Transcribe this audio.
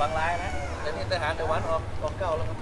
บางรายนะแต่นี่ทหารแต่วันออกออกเก้าแล้วครับ